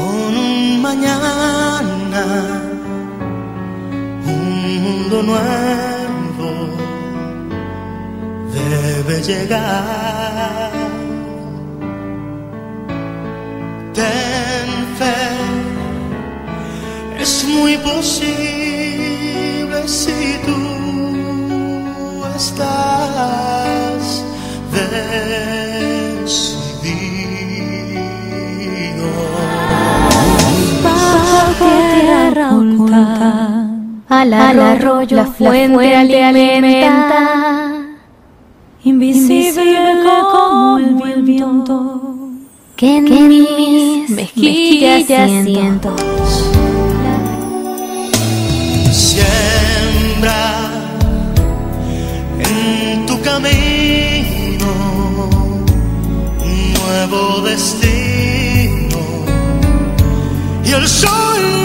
con un mañana, un mundo nuevo debe llegar. Ten fe, es muy posible si tú estás de al arroyo, la, fuente, alimenta, invisible, como el viento, que en, mis mejillas, siento. Siembra en tu camino un nuevo destino. Y el sol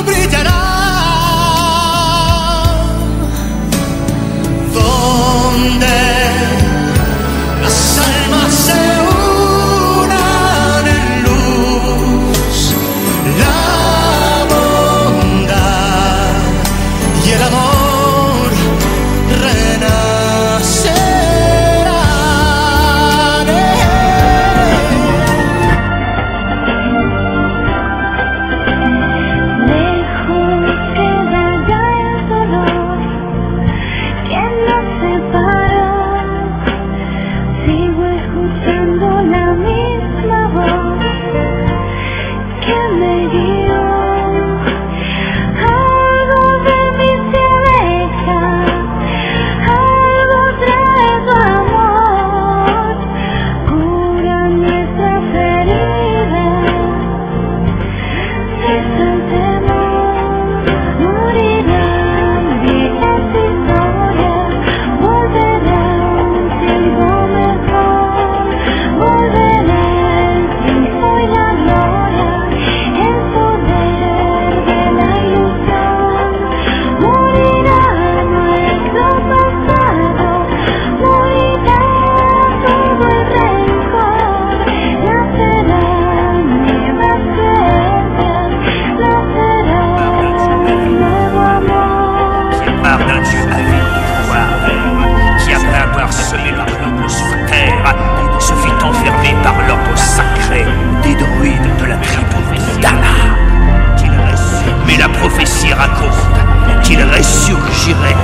déchiré.